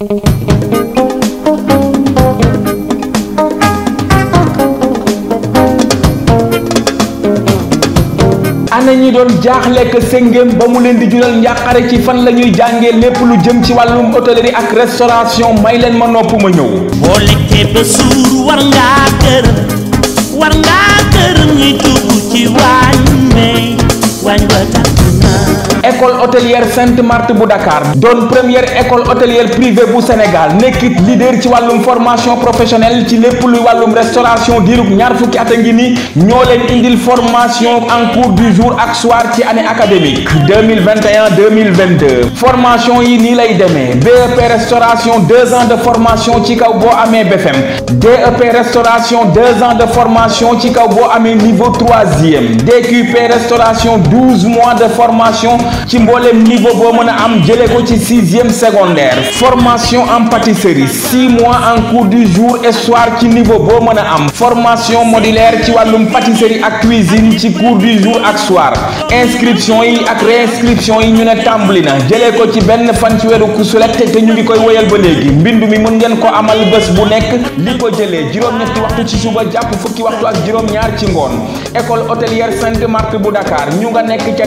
ana ñi doon jaaxle que sëngéem ba mu leen di jural njàqare ci fan la ñuy jàngee lépp lu jëm ci wàllum hôtellerie ak restauration. May leen ma nopp ma ñëw. Boo lekkee ba suur war ngaa gërëm war ngaa gërëm ñi dugg ci waañ may waañ wa tàkk na école hôtelière Sainte Marthe bu Dakar doon première école hôtelière privée bu Sénégal nekkit leader ci wàllum formation professionnelle ci lépp luy wàllum restauration diirub ñaar fukki at a ngi ni formation en cours du jour ak soir ci année académique 2021 2022 formation yi nii lay BEP restauration deux ans de formation ci kaw BFM DEP restauration deux ans de formation ci kaw boo amee niveau troisième. DQP restauration douze mois de formation ci mbooleem niveau boo mën a am jëlee ko ci sixième secondaire. formation en pâtisserie six mois en cours du jour et ci niveau boo mën a am. formation modulaire ci wàllum pâtisserie ak cuisine ci cours du jour ak soir. inscription yi ak réinscription yi ñu ne tàmbali na. jëlee ko ci benn fan ci weeru kusulet te ñu ngi koy woyal ba léegi. mbindu mi mën ngeen ko amal bés bu nekk. li ko jëlee juróom-ñetti waxtu ci suba jàpp fukki waxtu ak juróom-ñaar ci ngoon. École bu Dakar ñu nekk ca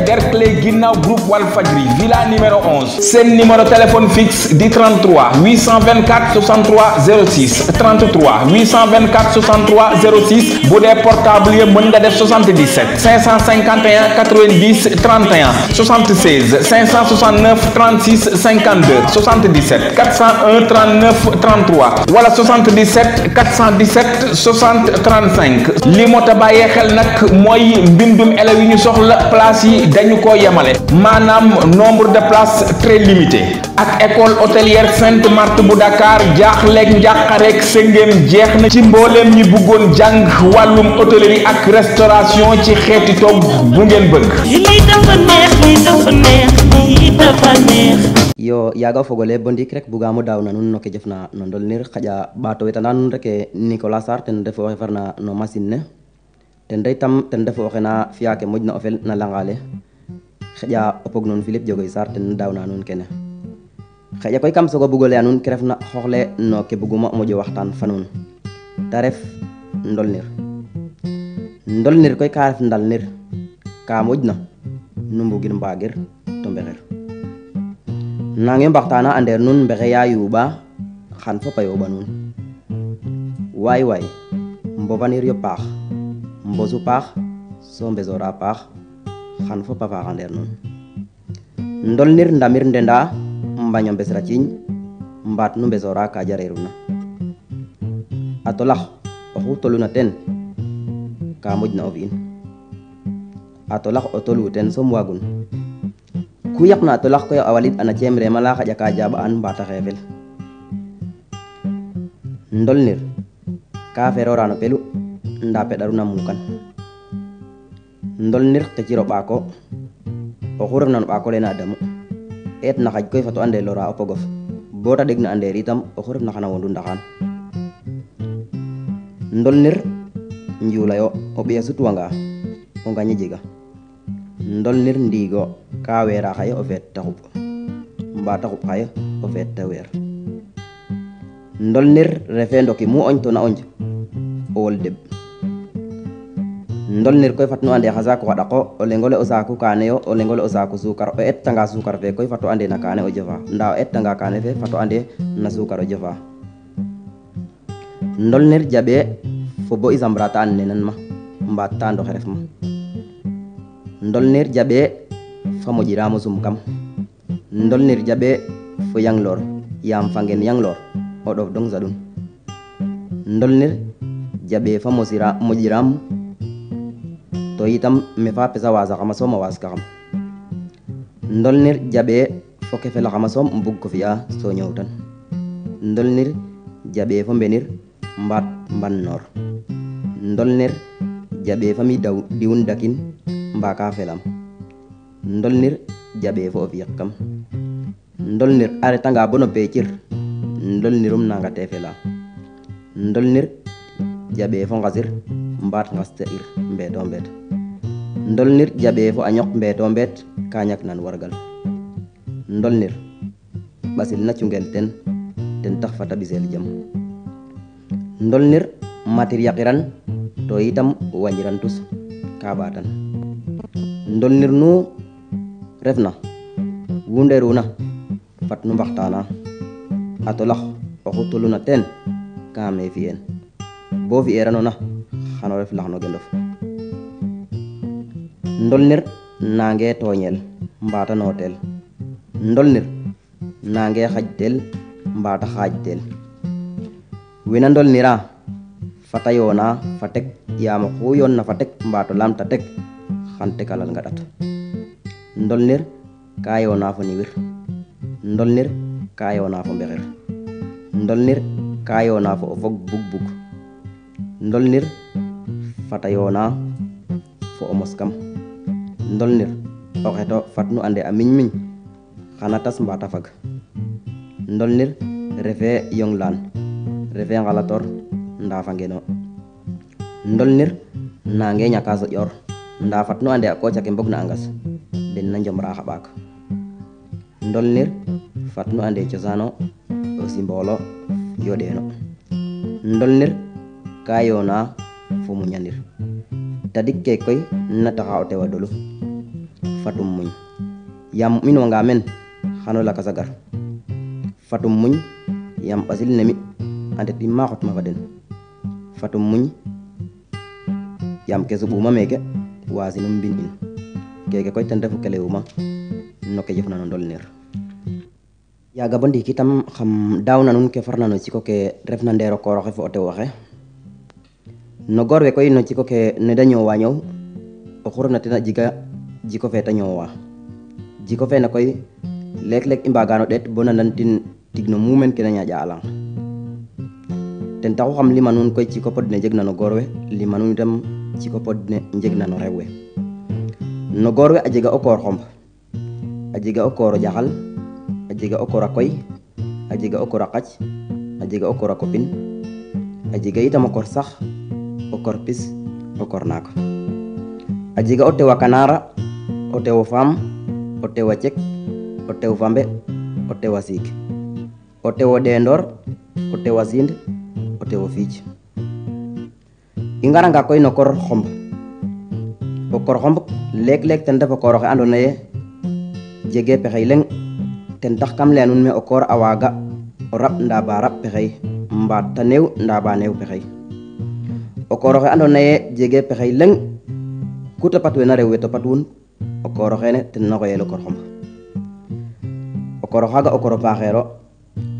groupe villa numéro 11 seen numéro téléphone fixe di 33 824 63 06 33 824 63 06 bu dee portable yi mën nga def 77 551 90 31 76 569 36 52 77 401 39 33 wala 77 417 60 35 li moo ta bàyyee xel nag mooy mbindum élèves place maanaam nombre de places très limité. Ak école hôtelière Sainte Marthe bu Dakar jaaxleeg njàqareeg sëngéem jeex na ci mbooleem ñi bëggoon jàng wàllum hôtellerie ak restauration ci xeeti togg bu ngeen bëgg. Yo yaga fogole bo ndik rek bugamo dawna nuun no ke jofna no ndolnir xaƴa ɓato wetana nuun reke Nicolas Sarr ten refu oxe farna no machine ne. Ten re tam ten refu oxe na fiya ke moƴna o fel na langale xaƴa o pog nuun Philippe Jogoy Sarr ten dawna nuun kene xaƴa koy kam sogo bugo leya nuun ke refna xooxle no ke buguma moƴo waxtaan fa nuun te ref ndolnir ndolnir koy ka ref ndalnir ka moƴna nu mbugir mbagir to mbexir nange mbaxtana a ndeer nuun mbexe ya yuɓa xan fop a yoɓa nuun waay waay mbofanir yo paax mbosu paax so mbesora paax xan fop a faax a ndeer nuun ndolnir ndamir ndenda mbaño mbesra ciiñ mbaat nu mbesora ka jareeruna a tolax oxu toluna ten ka moƴna o fi'in a o tolu ten som wagun. Ku yaqna a tolax koy a walit ana ceem rema la xaƴa ka jaɓa an mbata xeefel ndolnir ka ferora no pelu nda peɗaruna mukan ndolnir xiciro ɓaako oxu refna no ɓaako lene a damu eet na xaƴ koy fato ande lora o pogof bo ta ɗegna a ndeer itam oxu refna xana wondu ndaxaan ndolnir njula yo o ɓiya sutwanga o ngañi jega ndolnir ndiigo ka weera xaye o feet ta xuɓ mbaa ta xaye o feet ta weer. Ndolnir refe ndoki mu oñtona onj. O wol deɓ ndolnir koy fat nu ande xa saaku xa ɗaqo o leng o saaku kaane yo o leng o saaku sukar o ettanga sukar fe koy fato ande na kaane o jofa nda o ettanga kaane fe fato ande na sukar o jofa ndolnir jaɓe fo bo i sambra ta an nenan ma mbaat ta ndoxe ref ma. Ndolnir jaɓe fa moƴiramo sum kam. Ndolnir jaɓe fo yanglor yaam fangen yanglor o ɗof dong saɗun ndolnir jaɓe fa mosira moƴiram to yitam me fa pesa wasa xama soom a waas ka xam ndolnir jaɓe fo ke fela xama soom mbug ko fi'a so ñowtan ndolnir jaɓe fo mbenir mbaat mbannoor ndolnir jaɓe fa mi daw diwun dakin mba ka felam. Ndolnir jaɓe fo fiiq kam ndolnir a retanga bo no peecir ndolnirum nanga te fela ndolnir jaɓe fo ngasir mbaat ngaste ir mbeeto mbeet ndolnir jaɓe fo a ñok mbeeto mbeet ka nan wargal. Ndolnir ɓasil na cungel ten ten tax fata ɓisel jam. Ndolnir matir yaqiran to itam wañiran tus ka ɓatan ndolnir nu refna wu nderuna fat nu mbaxtana a tolax oxu toluna teen ka fi'en bo xano ref ndax no gendof ndolnir nange toñel mbata notel ndolnir nange xaƴtel mbaata xaƴtel wena ndolnira fata yona fa tek yaam oxu yonna fa tek mbato lamta tek xan tekalal nga ngaɗat ndolnir ka yona fo niwir ndolnir ka yona fo mbexir ndolnir ka yona fo o fog bug bug ndolnir fata yona fo o mos ndolnir o xeto fat nu ande a miñ xana tas mbata fag. Ndolnir refe yong laan refe ngalator ndafa ngeno. Ndolnir nange ñaka soƴor nda fat nu ande a koca ke mbog na a ngas den na njomra xa ɓaak. Ndolnir fat nu ande cosano o simbolo yoɗeno ndolnir ka yona fo muñanir tadik ke koy na taxa o tewa dolu fatum muñ yam min wanga men xano lakasa gar fatum muñ yam ɓasil ne mi ande tim ma xotma fa den fatum muñ yam ke suɓuma meke wasinum mbin in. Keke koy ten refu ke leyuma no ke jofna no ndolnir yaga bo ndiik itam xam dawna nuun ke farna no ciko ke refna ndeero kooroxe fo o tew oxe no goor we koy no ciko ke ne ñoowa ñoow oxu refna ten a jiga jiko fe te ñoowa jiko fe na koy leek leek i mbagano ɗeet bo nanantin tig no mumen ke na ñaƴa a lang ten taxu xam lima nuun koy ciko pod ne jeg na no goor we lima nuun itam ciko pod ne jeg na no rew we no goor we a jega o koor xomb a jega o kooro jaxal a jega o koor a koy a jega o koor a qac a jega o koor a kopin a jega itam o koor sax o koor pis o koor naak. A jega o tew a kanara o tew o faam o tew a cek o tew fambe o tew a siig o tew o ɗendoor o tew a siin o tew o fiic i ngaranga koy no kor xomb. O kor xomb leek leek ten ref o koor oxe andoona yee jege pexey leŋ ten tax kam laya nuun me o koor a waaga o raɓ nda ba raɓ pexey mbaat ta neew nda ba neew pexey o koor oxe ando naye jege pexey leŋ ku topat wena rew we topat wun o koor oxeene ten na xoyel o kor xomb o koor oxaaga o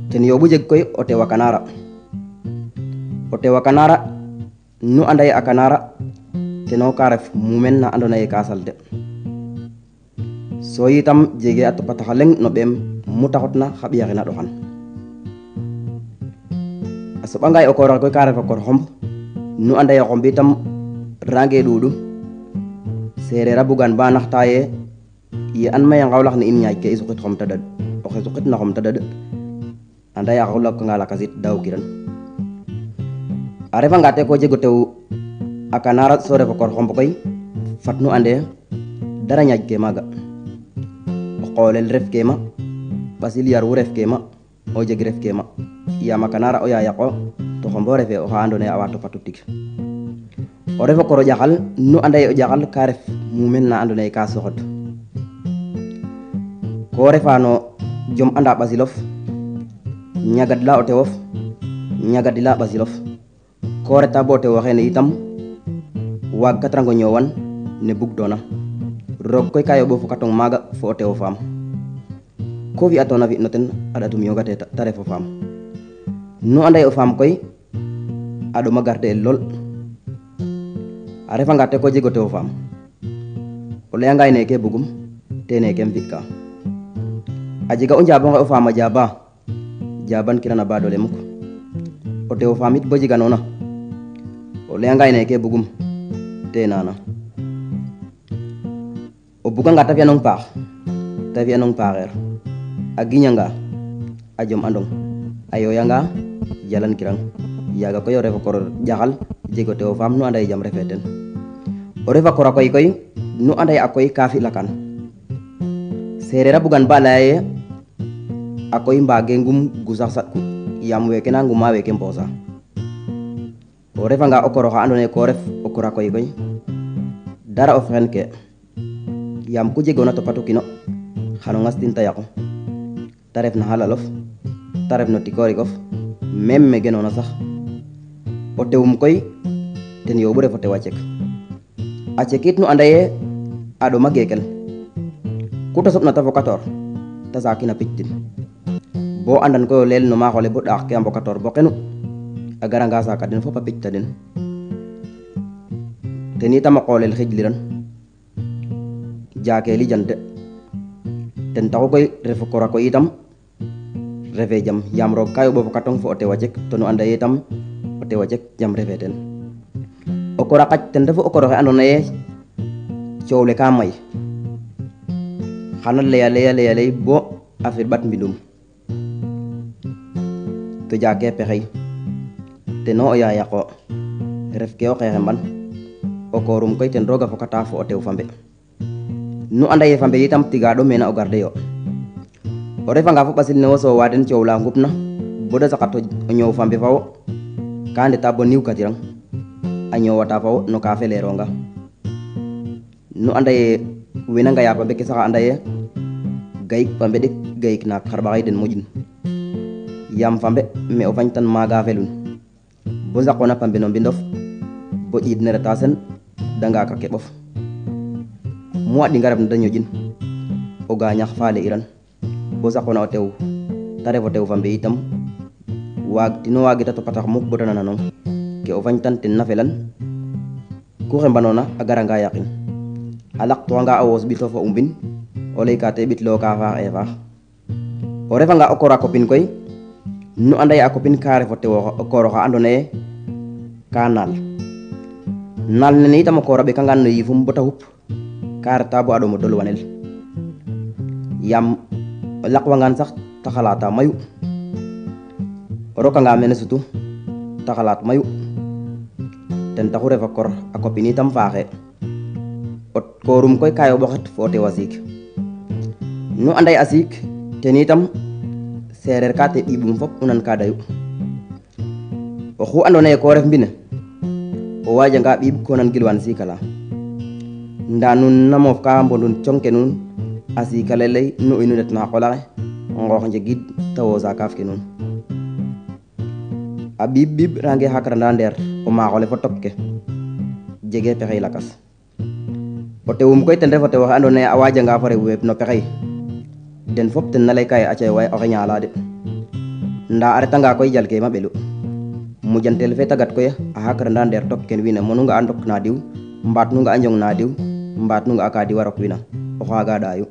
ten yooɓu jeg nu anda ye a kanara teno ka na ando naye ka salte so yitam jege a topataxa leŋ no ɓeem mu ta xotna xa ɓiyaxe na ɗoxan a soɓanga ye o kooroxe koor nu anda ye xomb itam range ɗuɗu sereer a bugan ba naxta ye an maye ngawlax ne in ñaaƴ ke i suqit xom ta daɗ oxe suqit na xom ta daɗ anda ye a xulakanga lakasit daw kiran. A refanga te ko jego tew a kanara so fat nu ande dara ñaaƴ ke maaga o ref ke ma. Ɓasil ref ke ma. O jeg ref ke ma. Yaam a kanara o to xombo refe oxa ando naye a wa topatu tig o ref o koro ƴaxal nu anda o ƴaxal ka ref mumen na ando naye ka soxod ko no jom anda ɓasilof ñagad la o tewof. Ñagadila ɓasilof ko reta bo tewo xene itam. Waag katrango ñoowan ne bug doona roog koy ka yoɓo fokatong maaga fo o tewo ko fi'atona fi no ten a ɗatum yogate te ref o faam nu anda ye o faam koy a ɗoma garde el lool a refanga te ko jego tewo faam o leyanga ye bugum te nekem fi'ka a jega o njaaɓonge o faam a jaaba jaaban kiran a baadole muk. O tewo faam it bo jeganoona o leyanga ye neke bugum te nana. O buganga te fiyanong paax te fiyanong paaxeer a giñanga a jom andong. A yooyanga jalan kirang. Yaaga koy o ref o kor ƴaxal jego tewo faam nu anda ye jam refe ten o refa kora koy koy nu anda ye a koy ka fi lakan. Sereer a bugan ba leya ye a koy mbage ngum gusax saɗku yaam weke na nguma weke mboosa o refanga o koro xa ando naye ko ref o kora koy koy dara xen ke? Yaam ku jegoona topatu kino xano ngastin te yaqu ref na xalalof te ref no tikorikof meme me genoona sax o tewum koy ten yooɓu ref o tew a cek cekit nu anda ye a ku ta soɓna ta pictin bo andan koy o leel no maaxole bo ɗaax ke a mbokator bo xenu a garanga saaka den fop a picta den ten itam a qoolel xijliran jaake lijante ten taxu koy refo kora koy itam refe jam yaam roog ka yoɓo fokatong fo o tewa cek. To anda ye itam o tewa cek jam refe ten o kora qac ten refu o koroxe ando naye coow le ka may xana leya leya leya ley bo a firɓat mbindum to jaake pexey teno o yayaqo ref ke o xeexemban o koorum koy ten rooga fokata fo o tew fambe. Nu anda ye fambe itam tiga ɗo mena o garde o refanga fo ɓasil ne wo soowa den la ngupna bo da saqat o ñoow fambe fa wo. Ka ndeta bo niw katirang. A ñoowata no ka feleeronga nu anda ye wena ngaya pambe ke saxa anda ye gayik pambe ɗik gayik naak xarɓaxay den moƴin yaam fambe me o fañtan maaga felun bo saqona pambe no mbindof bo ƴiid ne reta sen da ngaaka ke ɓof mu a ɗinga ref na da ñoƴin o gañax faale iran bo saqona o tew te ref o tew fambe itam. Waag tino muk bota nananong ke o fañtan ten na felan ku xembanona a garanga yaqin a laqtuwanga a woos ɓito fo umbin. O leyka te ɓitlo ka faax e faax o refanga kopin koy nu anda ye a kopin ka ref o tew o kooro xa ando naye ka naal naal nene itam o no yifum bota xup ka bo a ɗom o dolwanel yaam o laqwangan sax te xalata mayu. Rokanga mene sutu te xalat mayu. Ten taxu ref a kor a kopin itam faaxe o koorum koy ka yoɓoxet fo siik nu anda ye a siik ten itam sereer ka te ɓiɓum fop u nan ka dayu oxu ko ref mbine. O wajanga ɓiɓ ko nan gilwan sikala. Nda nun moof ka mbondun congke nuun a sikale ley nu inu ndet na xa qolaxe ngoox njegid te wosa kaaf ke nuun a ɓiɓ ɓiɓ range xakranda ndeer o maaxole fo tok ke jege pexey lakas. O tewum koy ten ref o tew oxe ando naye a rew no pexey. Den fop ten na leyka ye aca waay oxe ñaala de. Nda a retanga koy jal ke ma ɓelu. Mujantel fe tagat koy a xakranda ndeer tok ken wiin monu nga a ndok na diw mbaat nu nga a njong na diw mbaat nu nga a ka diwa rok o xaaga ɗaayu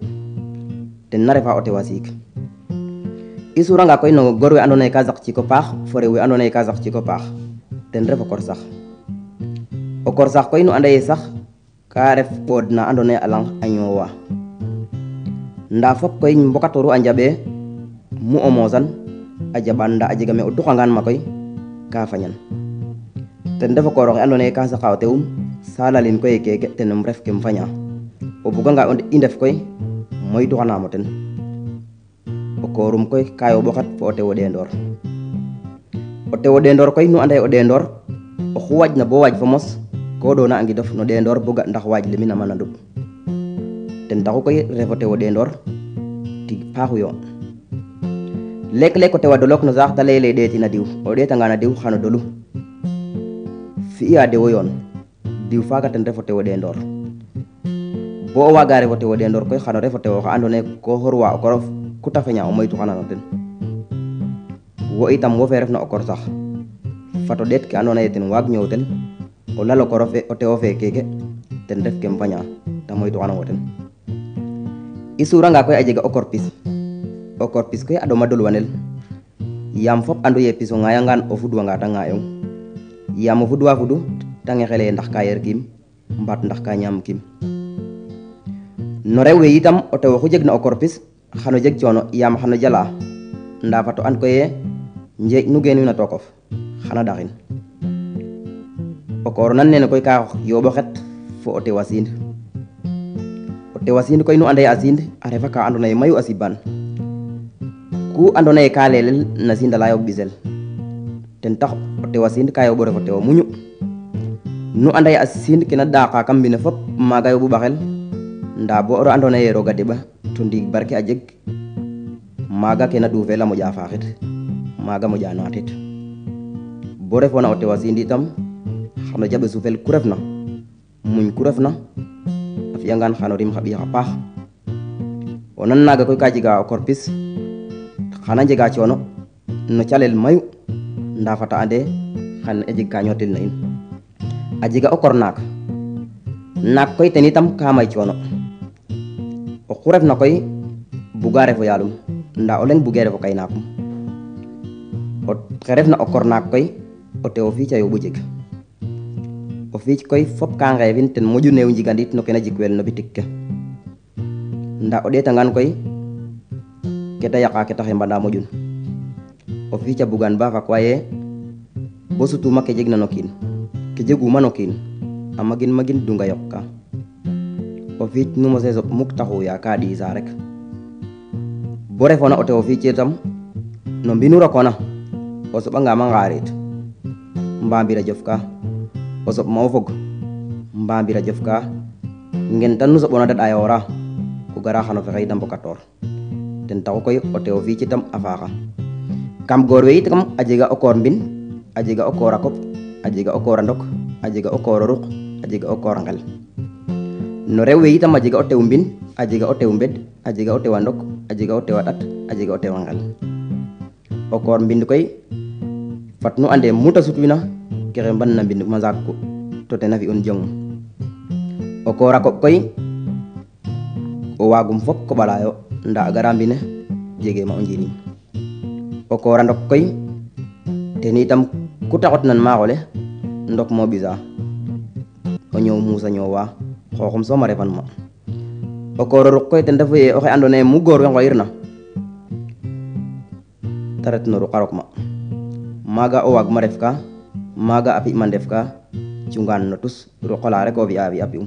ten na refa o tewa siik i suranga koy no gor we ka saq ciko paax we ando naye ka saq ciko ten ref sax o kor sax koy nu anda ye sax ka ref ɓood na ando naye a lang a nda fop koy mbokatoru a njaɓe mu o moosan a jaɓan nda a jega me o duxangan ma koy ka fañan ten ref o kooroxe ando naye ka saqa o tewum sa lalin koy keke tenum ref kem faña o buganga i ndef koy moytu xanamo ten. O koorum koy ka yoɓoxat fo o tew o ɗendoor o tew o ɗendoor koy nu anda ye o ɗendoor oxu waƴna bo waaj fo mos ko ɗona a ngidof no ɗendoor bo ga ndax waaj le mi nama nandu ten taxu koy refo tew o ɗendoor tig paaxu yo. Lek lek o tewa dolok no saax te leyele ɗeetina diw. O ɗeetanga na diw xano dolu. Fi'iya dewo yoon. Diw faaga ten refo tew o ɗendoor bo o waaga refo tew o ɗendoor koy xano refo tew oxa ando naye ko xorwa o korof ku ta feña o moytu xanano ten. Wo itam wo fe refna o kor sax. Fato ɗeet ke ando naye ten waag ñoow tel o lalo korof o tewo fe keke ten ref kem faña te moytu xanango ten. I suranga koy a jega o korpis. O korpis koy a ɗoma dolwanel yaam fop andu ye pis o ŋayangan o fudwanga te ŋayong. Yaam o fudwa fudu te ngexele ndax ka yer kiim mbaat ndax ka kiim no rew we yitam o tew oxu jeg na o korpis xano jeg coono yaam xano jala. Nda fato an koye njeeƴ nu geenuna tookof xana ɗaxin o kooro nan nene koy ka yooɓo xet fo o tewa siin o tewa siin koy nu anda ye a siin refa mayu a siban ku ku ando naye ka lelel na sinda layo bisel ten tax o tewa sind ka yoɓo refo tewo muñu. Nu anda ye a kena daqa kam mbine fop maga yoɓu ɓaxel nda bo ando naye roga deɓa to ndiig barke a jeg maga kena dufel a moƴa faxit maga moƴa natit. Bo refona o tewa sind itam xano jaɓe sufel ku refna muñ ku refna a fi'angan xano rim xa ɓiy xa nan naga koy ka jega o korpis xana njega coono no calel mayu nda fata ande xan a jeg ka na in a jega o kor naak naak koy ten itam ka may coono oxu refna koy buga refo nda o leŋ buge refo kay naakum o xe refna o kor naak koy o tewo fiica yooɓu jeg o fiic fop ka ten moƴu neew njigandit no kena jikwel no bitik ke. Nda o ɗeetangan koy kete yaqa kete xembana moƴun o bugan ba fak waye bo sutuma ke jegna no ke magin dunga yoq ka o fiic nu mose soɓ muk taxuya ka ɗiisa rek. Bo refona o tewo fiic itam no mbinu rokona o soɓangama ngarit mbamir a jof ka o soɓ ma o fog. Mbamir a jof ka ngen tan nu soɓona da ɗayora o gara xano fexey mbokator ten taxu koy o tewo fiic itam a faaxa kam goor we itam a jega o koor a jega jega no rew we itam a jega o tew mbin a jega o tew mbed a jega o tew a ndok a jega o tew a ɗat a jega o tew a ngel o koor mbind koy fat nu ande muta sutwina kexe mban na mbind ma ku to tena fi'un jongum o koor a koy o waagum fop koɓalayo nda gara jege ma o njiriñ o koora ndok koy ten itam ku ta xotnan maaxole ndok mo ɓisa o ñoow ñoowa xooxum soom a refan ma o kooro ruq koy ten refu ye oxe ando naye mu goor we ngoyirna te ret no ruqa rok ma maaga o waag ma ref ka maaga a pi'ma ndef ka cungaan no tus ruqola rek o fi'a fi'a pi'um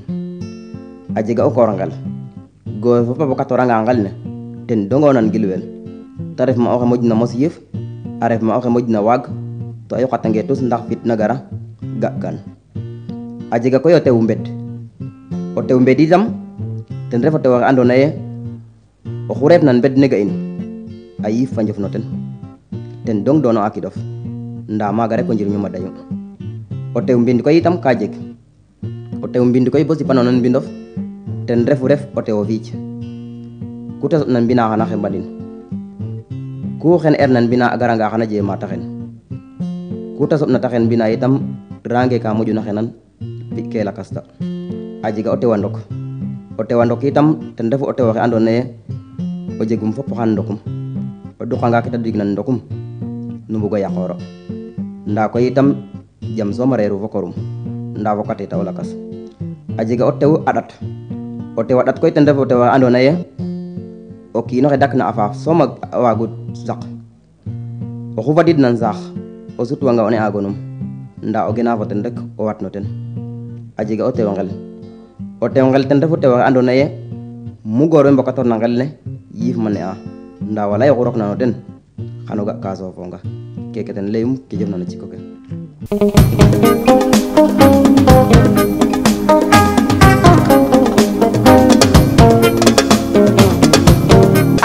a jega o ngel goor fop a fokatoranga ngel ne ten dongonan gilwel te ref ma oxe moƴna mos yif a ref ma oxe moƴna waag to a yoqatange tus ndax fit na gara ga kan a jega koy o tew mbed o tew mbed itam ten ref o tew oxe ando naye oxu refna mbed ne ga in. A yiif fa njof no ten dong doono a kidof nda maaga rek o njiriñuma dayu o tew mbind koy itam ka jeg o tew mbind koy bo mbindof ten refu ref o tewo fiic ku te soɓna mbina xana xembanin ku xen erna mbina a garanga xana jeema ta xen ku te soɓna ta xen mbina itam range ka moƴuna xenan pi ke lakas ta a jega o tewa ndok o tewa ndok itam ten refu o tewo xe ando naye o jegum fop xan ndokum o duqanga kete digna ndokum nu mbugo yaqooro nda koy itam jam soom a reeru fo korum nda fokate ta o lakas a jega o tew a ɗat o tew a ɗat koy ten o tew xe ando naye o kiinoxe dakna a faaf soom a waagu saq oxu fadidna saax o ne agonum. Nda o gena fo ten rek o wat no ten a jega o o tew ngel ten refu tew xe ando naye. Mu goor we mbokator na ngel ne yiif ma ne'a nda walay oxu rokna no ten xano ga ka sofonga keke ten leyum ke jofna no ciko ke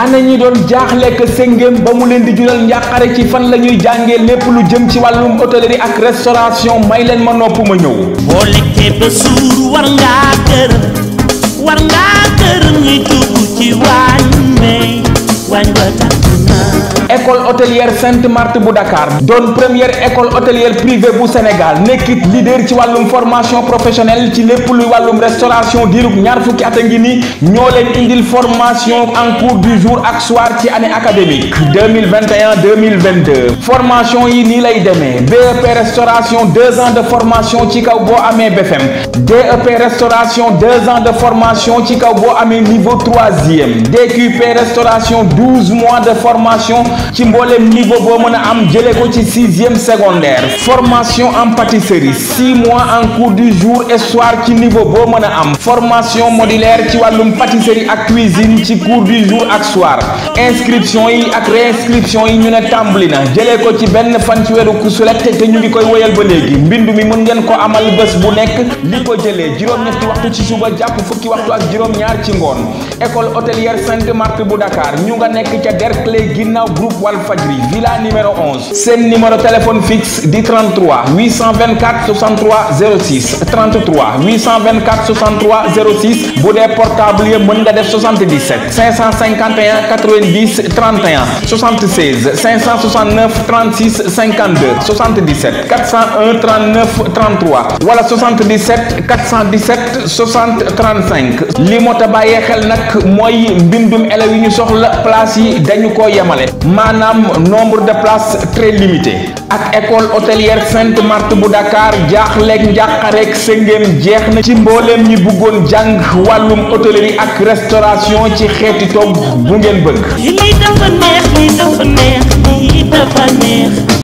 ana ñi doon jaaxle lekk sëngéem ba mu leen di jural njàqare ci fan la ñuy jàngee lépp lu jëm ci wàllum hôtellerie ak restauration. May leen ma nopp ma ñëw. Boo lekkee ba suur war ngaa gërëm war ngaa gërëm ñi dugg ci waañ may waañ ba naa école hôtelière Sainte Marthe bu Dakar première école hôtelière privée bu Sénégal nekkit leader ci wàllum formation professionnelle ci lépp luy wàllum restauration diirub ñaar fukki at a formation en cours du jour ak soir ci année académique 2021 2022 formation yi nii lay BEP restauration deux ans de formation ci kaw BFM DEP restauration deux ans de formation ci kaw boo amee niveau troisième. DQP restauration douze mois de formation ci mbooleem niveau boo mën a am jëlee ko sixième secondaire. formation en pâtisserie six mois en cours du jour et soir ci niveau boo mën a formation modulaire ci wàllum pâtisserie ak cuisine ci cours du jour ak soir. inscription yi ak réinscription yi ñu ne tàmbali na. jëlee ko ci benn fan ci weeru kusulet te ñu ngi koy woyal ba léegi. mbindu mi mën ngeen ko amal bés bu nekk. li ko jëlee juróom-ñetti waxtu ci suba jàpp fukki waxtu ak juróom-ñaar ci ngoon. École hôtelière Sainte Marthe bu Dakar ñu nga nekk ca Derklé ginnaaw groupe Walfadjri villa numéro 11 seen numéro téléphone fixe di 33 824 63 06 33 824 63 06 bu portable yi mën nga def 77 551 90 31 76 569 36 52 77 401 39 33 wala 77 417 60 35 li moo ta bàyyee xel nag mooy mbindum élèves yi ñu soxla place yi dañu ko yemale maanaam nombre de places très limité. Ak école hôtelière Sainte Marthe bu Dakar jaaxleeg njàqareeg sëngéem jeex na ci mbooleem ñi bëggoon jàng wàllum hôtellerie ak restauration ci xeeti togg bu ngeen bëgg.